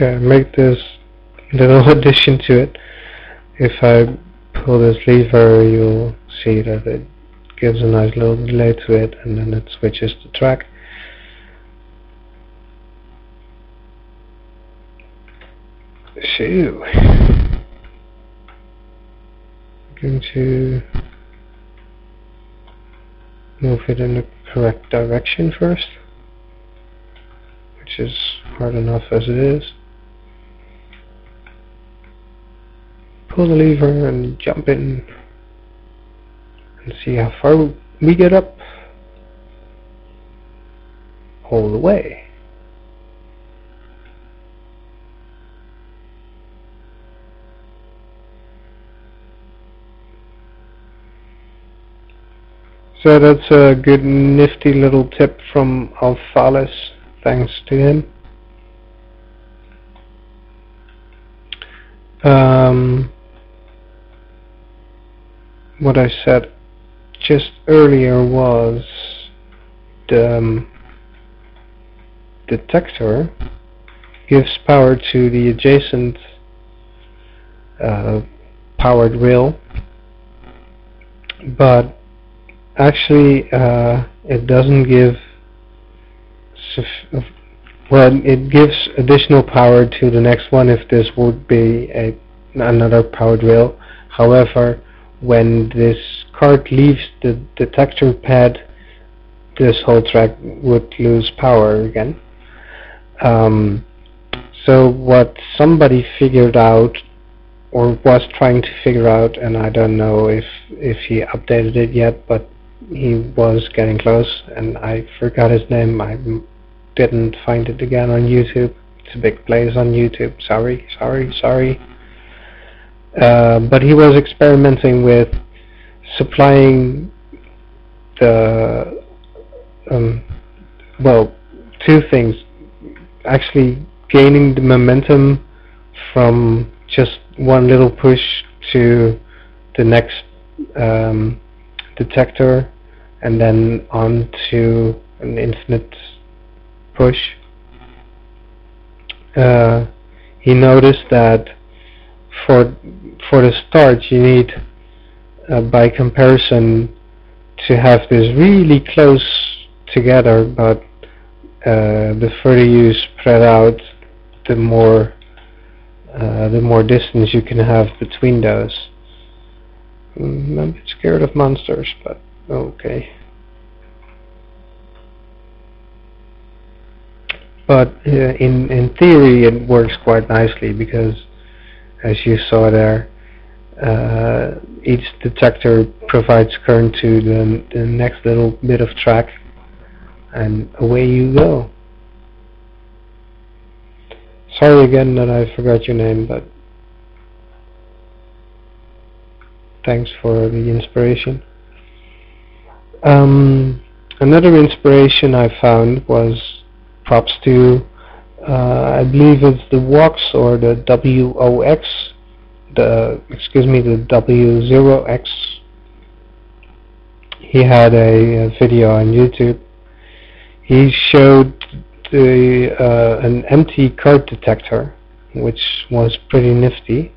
Okay, make this little addition to it. If I pull this lever, you'll see that it gives a nice little delay to it, and then it switches the track. So, going to move it in the correct direction first, which is hard enough as it is. Pull the lever and jump in and see how far we get up all the way. So that's a good nifty little tip from Alphalis, thanks to him. Um, what I said just earlier was the um, detector gives power to the adjacent uh, powered rail but actually uh, it doesn't give well it gives additional power to the next one if this would be a another powered rail. However when this card leaves the detector pad this whole track would lose power again. Um, so what somebody figured out or was trying to figure out and I don't know if if he updated it yet but he was getting close and I forgot his name. I didn't find it again on YouTube. It's a big place on YouTube. Sorry sorry sorry uh, but he was experimenting with supplying the um, well two things. Actually gaining the momentum from just one little push to the next um, detector and then on to an infinite push. Uh, he noticed that for for the start you need uh, by comparison to have this really close together but uh, the further you spread out the more uh, the more distance you can have between those. Mm, I'm a bit scared of monsters but okay. But uh, in in theory it works quite nicely because as you saw there uh, each detector provides current to the, the next little bit of track and away you go. Sorry again that I forgot your name, but thanks for the inspiration. Um, another inspiration I found was props to, I believe it's the WOX or the WOX the excuse me the W0X he had a, a, video on YouTube. He showed the uh, an empty card detector which was pretty nifty.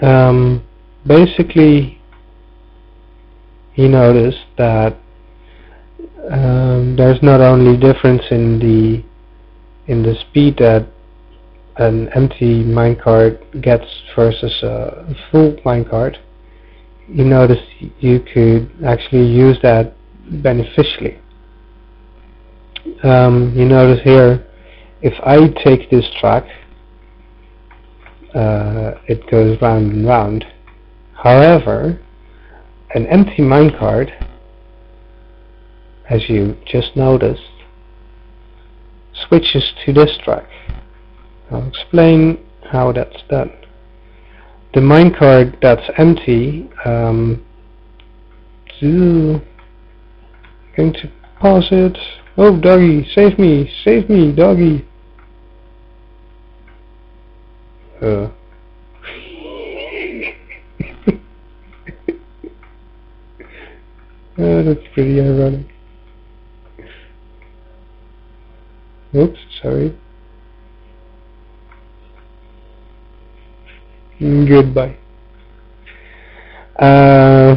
Um, basically he noticed that um, there's not only difference in the in the speed that an empty minecart gets versus a full minecart, you notice you could actually use that beneficially. Um, you notice here, if I take this track, uh, it goes round and round. However, an empty minecart, as you just noticed, switches to this track. I'll explain how that's done. The minecart that's empty, um, going to pause it. Oh, doggy, save me, save me, doggy. Uh. oh, that's pretty ironic. Oops, sorry. Mm, goodbye. Uh,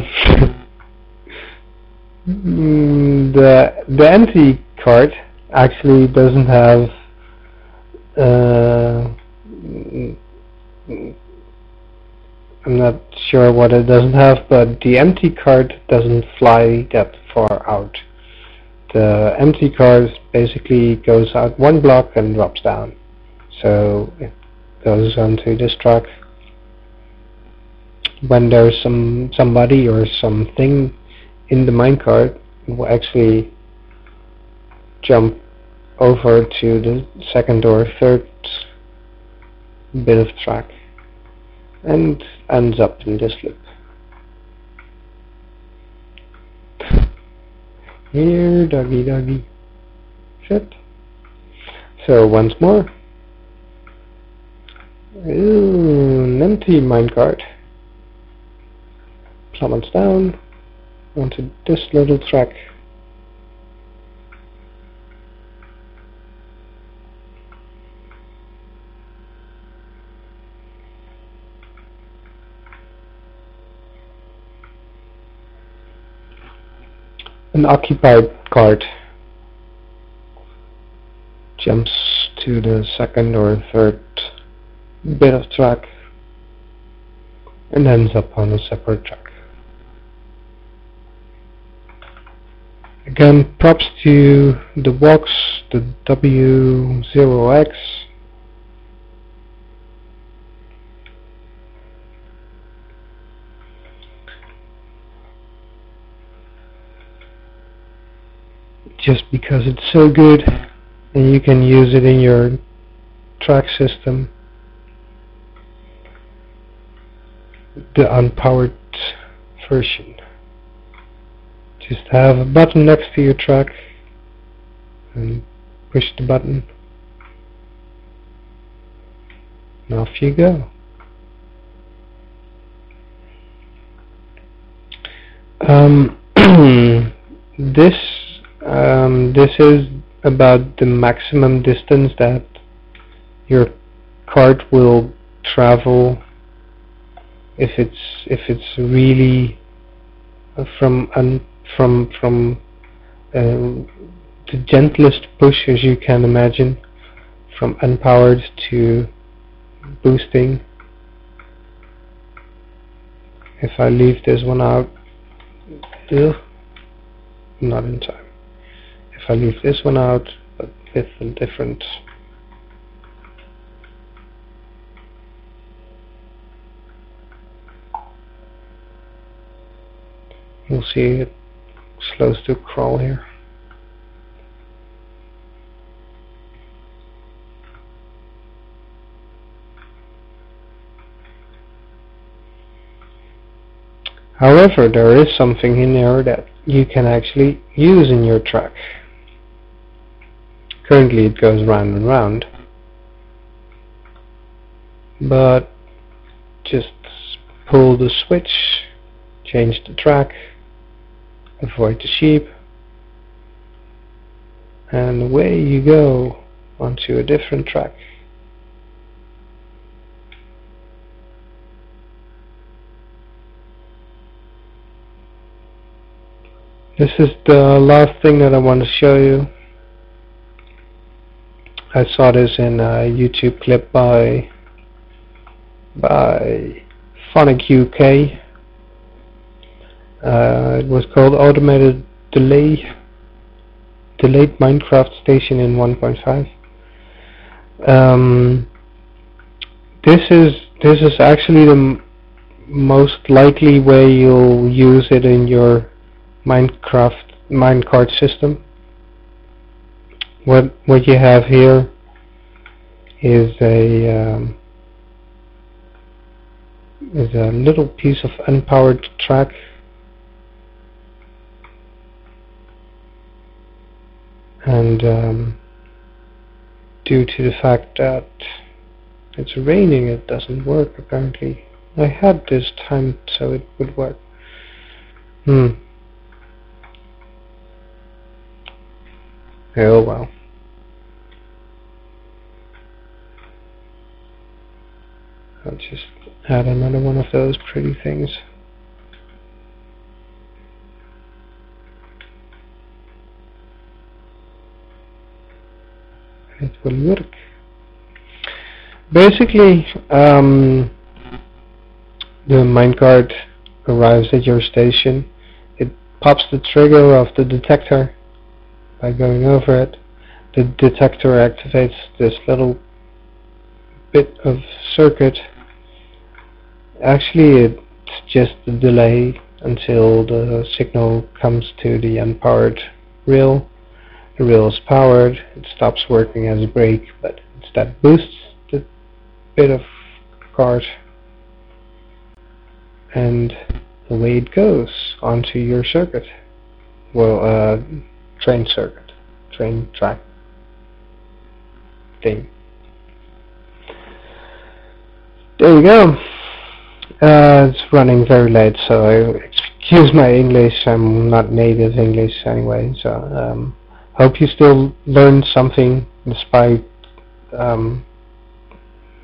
mm, the the empty card actually doesn't have uh, I'm not sure what it doesn't have, but the empty card doesn't fly that far out. The empty card basically goes out one block and drops down. So it goes onto this track. When there's some somebody or something in the minecart, it will actually jump over to the second or third bit of track and ends up in this loop. Here, doggy doggy. Shit. So once more. Ooh, empty minecart. Plummets down onto this little track. An occupied card jumps to the second or third bit of track and ends up on a separate track. Again, props to the box, the W0X just because it's so good and you can use it in your track system. The unpowered version. Just have a button next to your track and push the button. And off you go. Um, this um, this is about the maximum distance that your cart will travel if it's if it's really from un, from from uh, the gentlest push as you can imagine from unpowered to boosting. If I leave this one out ugh, not in time I leave this one out but with a different you'll see it slows to crawl here However, there is something in there that you can actually use in your track. Currently it goes round and round. But just pull the switch, change the track, avoid the sheep, and away you go onto a different track. This is the last thing that I want to show you. I saw this in a YouTube clip by by Phonic UK. Uh, it was called Automated Delay Delayed Minecraft Station in 1.5. Um, this is this is actually the most likely way you'll use it in your Minecraft minecart system what what you have here is a um, is a little piece of unpowered track. And um, due to the fact that it's raining it doesn't work apparently. I had this time so it would work. Hmm. Oh well I'll just add another one of those pretty things. It will work. Basically, um, the minecart arrives at your station. It pops the trigger of the detector by going over it. The detector activates this little bit of circuit. Actually, it's just a delay until the signal comes to the unpowered reel. The reel is powered, it stops working as a brake, but instead boosts the bit of cart and away it goes onto your circuit. Well, uh, train circuit, train track thing. There you go. Uh, it's running very late, so excuse my English. I'm not native English anyway, so um, hope you still learned something despite um,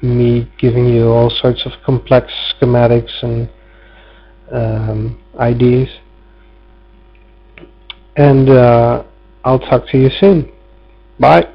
me giving you all sorts of complex schematics and um, IDs. And uh, I'll talk to you soon. Bye.